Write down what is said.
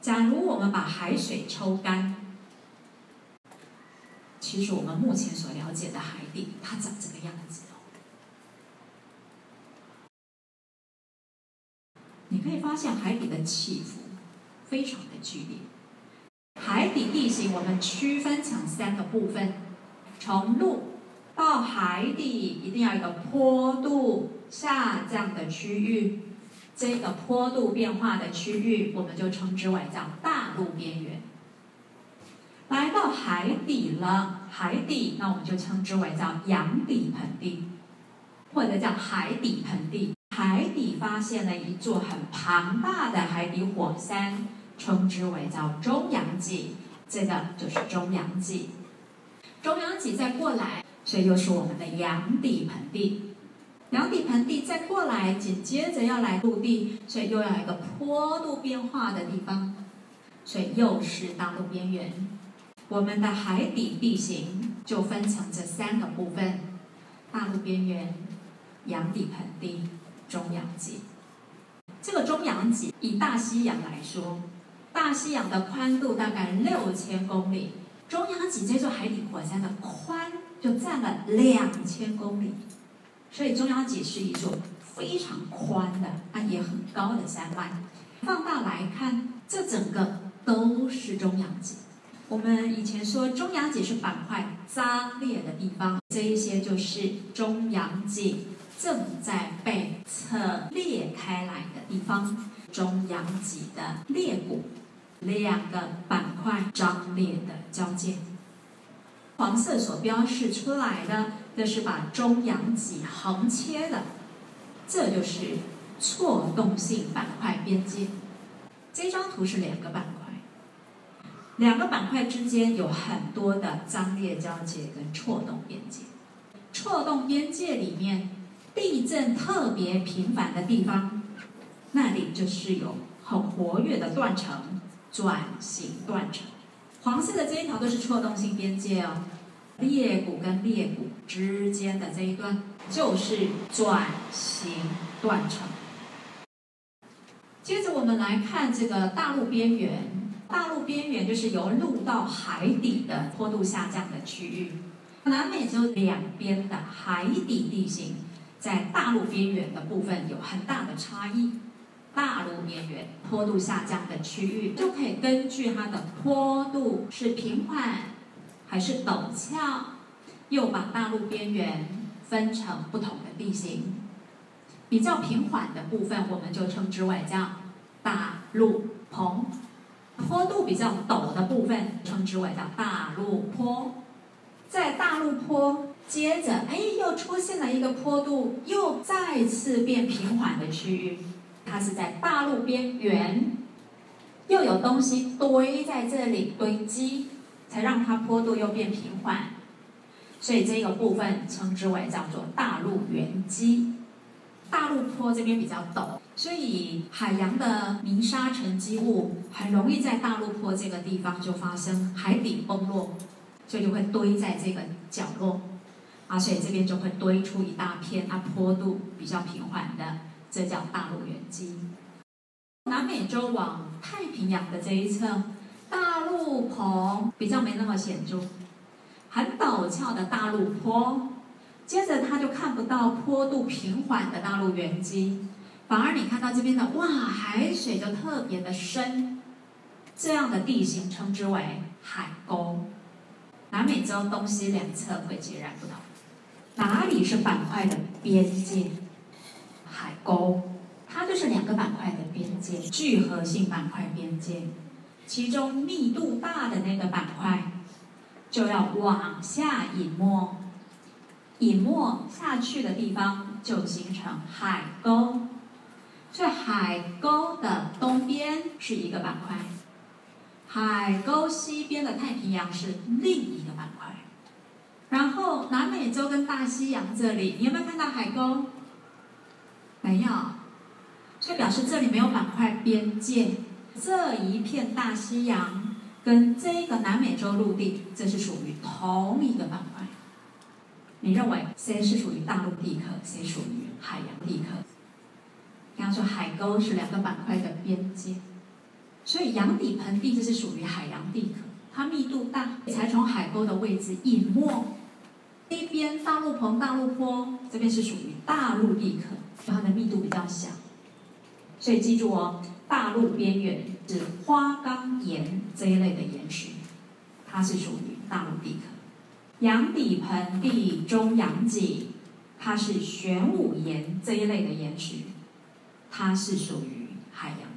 假如我们把海水抽干，其实我们目前所了解的海底，它长这个样子哦。你可以发现海底的起伏非常的剧烈。海底地形我们区分成三个部分，从陆到海底一定要有一个坡度下降的区域。这个坡度变化的区域，我们就称之为叫大陆边缘。来到海底了，海底那我们就称之为叫洋底盆地，或者叫海底盆地。海底发现了一座很庞大的海底火山，称之为叫中洋脊，这个就是中洋脊。中洋脊再过来，所以又是我们的洋底盆地。洋底盆地再过来，紧接着要来陆地，所以又要一个坡度变化的地方，所以又是大陆边缘。我们的海底地形就分成这三个部分：大陆边缘、洋底盆地、中洋脊。这个中洋脊以大西洋来说，大西洋的宽度大概六千公里，中洋脊这座海底火山的宽就占了两千公里。所以中央脊是一座非常宽的、啊也很高的山脉。放大来看，这整个都是中央脊。我们以前说中央脊是板块张裂的地方，这一些就是中央脊正在被侧裂开来的地方。中央脊的裂骨，两个板块张裂的交界。黄色所标示出来的。这是把中阳脊横切的，这就是错动性板块边界。这张图是两个板块，两个板块之间有很多的张裂交界跟错动边界。错动边界里面，地震特别频繁的地方，那里就是有很活跃的断层、转型断层。黄色的这一条都是错动性边界哦。裂谷跟裂谷之间的这一段就是转型断层。接着我们来看这个大陆边缘，大陆边缘就是由陆到海底的坡度下降的区域。南美洲两边的海底地形在大陆边缘的部分有很大的差异。大陆边缘坡度下降的区域就可以根据它的坡度是平缓。还是陡峭，又把大陆边缘分成不同的地形。比较平缓的部分，我们就称之为叫大陆棚；坡度比较陡的部分，称之为叫大陆坡。在大陆坡，接着哎，又出现了一个坡度又再次变平缓的区域，它是在大陆边缘，又有东西堆在这里堆积。才让它坡度又变平缓，所以这个部分称之为叫做大陆原基。大陆坡这边比较陡，所以海洋的泥沙沉积物很容易在大陆坡这个地方就发生海底崩落，所以就会堆在这个角落，啊，所以这边就会堆出一大片它坡度比较平缓的，这叫大陆原基。南美洲往太平洋的这一侧。大陆棚比较没那么显著，很陡峭的大陆坡，接着它就看不到坡度平缓的大陆原基，反而你看到这边的哇，海水就特别的深，这样的地形称之为海沟。南美洲东西两侧会截然不同，哪里是板块的边界？海沟，它就是两个板块的边界，聚合性板块边界。其中密度大的那个板块，就要往下隐没，隐没下去的地方就形成海沟。所以海沟的东边是一个板块，海沟西边的太平洋是另一个板块。然后南美洲跟大西洋这里，你有没有看到海沟？没有，所以表示这里没有板块边界。这一片大西洋跟这个南美洲陆地，这是属于同一个板块。你认为谁是属于大陆地壳，谁属于海洋地壳？刚刚说海沟是两个板块的边界，所以洋底盆地这是属于海洋地壳，它密度大，才从海沟的位置隐没。这边大陆棚、大陆坡这边是属于大陆地壳，它的密度比较小，所以记住哦，大陆边缘是花岗岩这一类的岩石，它是属于大陆地壳。洋底盆地中洋脊，它是玄武岩这一类的岩石，它是属于海洋。